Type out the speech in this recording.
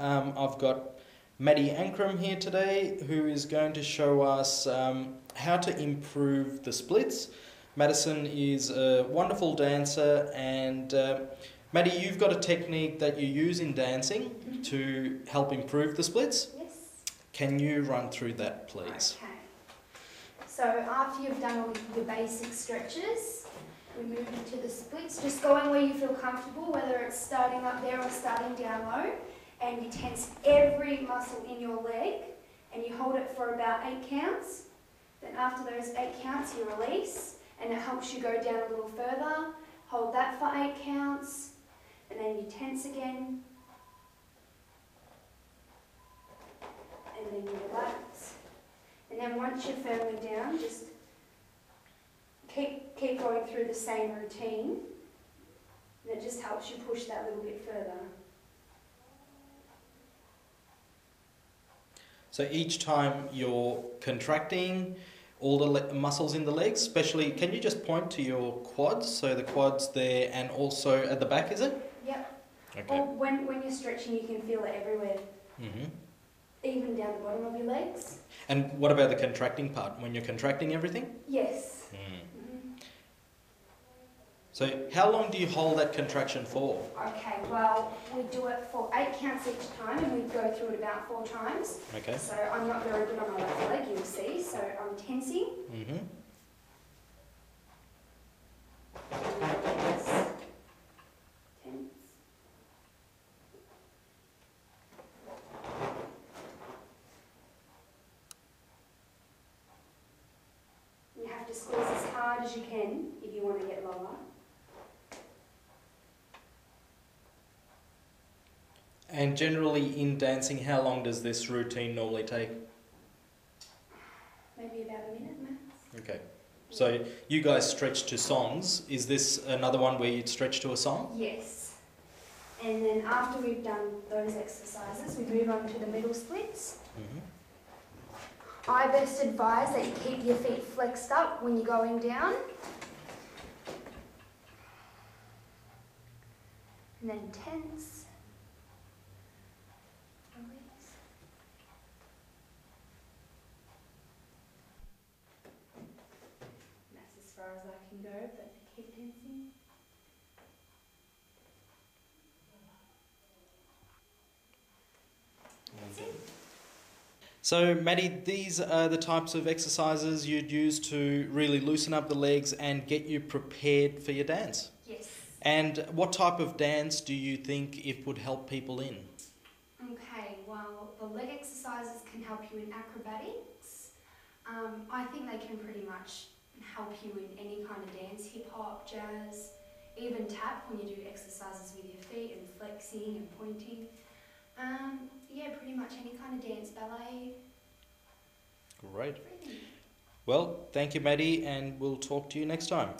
Um, I've got Maddie Ankrum here today, who is going to show us um, how to improve the splits. Madison is a wonderful dancer, and uh, Maddie, you've got a technique that you use in dancing to help improve the splits. Yes. Can you run through that, please? Okay. So after you've done all your basic stretches, we move into the splits. Just going where you feel comfortable, whether it's starting up there or starting down low, and you tense every muscle in your leg, and you hold it for about eight counts. Then after those eight counts, you release, and it helps you go down a little further. Hold that for eight counts, and then you tense again, and then you relax. And then once you're firmly down, just keep keep going through the same routine. And it just helps you push that little bit further. So each time you're contracting all the le- muscles in the legs, especially, can you just point to your quads? So the quads there and also at the back, is it? Yep. Okay. Or when, when you're stretching, you can feel it everywhere, hmm even down the bottom of your legs. And what about the contracting part? When you're contracting everything? Yes. So how long do you hold that contraction for? Okay, well, we do it for eight counts each time, and we go through it about four times. Okay. So I'm not very good on my left leg, you'll see. So I'm tensing. hmm Tense. Tense. You have to squeeze as hard as you can if you want to get lower. And generally in dancing, how long does this routine normally take? Maybe about a minute max. Okay. So you guys stretch to songs. Is this another one where you'd stretch to a song? Yes. And then after we've done those exercises, we move on to the middle splits. hmm I best advise that you keep your feet flexed up when you're going down. And then tense. Release. That's as far as I can go, but keep. That's. So, Maddie, these are the types of exercises you'd use to really loosen up the legs and get you prepared for your dance. Yes. And what type of dance do you think it would help people in? Okay, well, the leg exercises can help you in acrobatics. Um, I think they can pretty much help you in any kind of dance, hip hop, jazz, even tap when you do exercises with your feet and flexing and pointing. Um, yeah, pretty much any kind of dance, ballet, Great. Well, thank you, Maddie, and we'll talk to you next time.